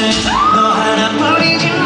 say 너하나버리지